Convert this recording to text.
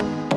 Bye.